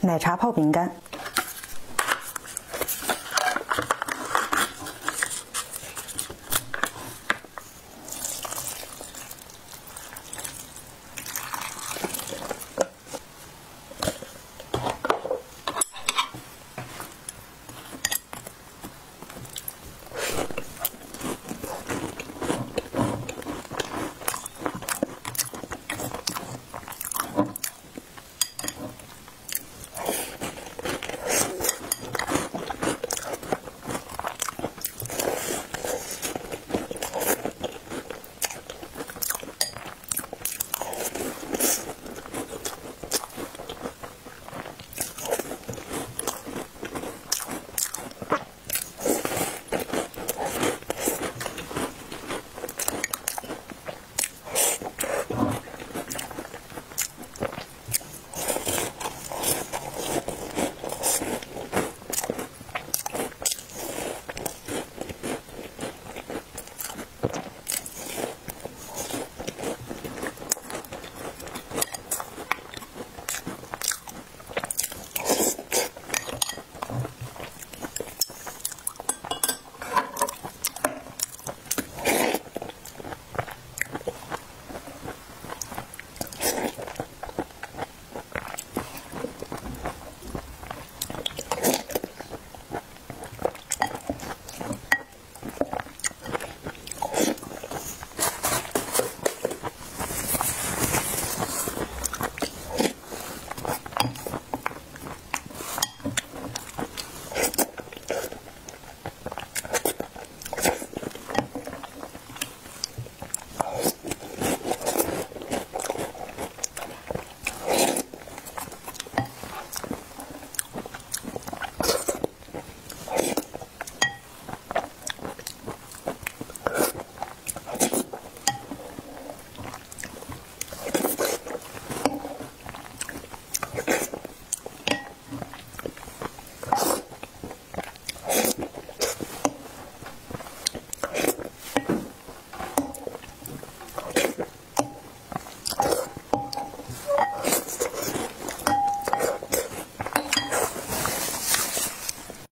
奶茶泡饼干。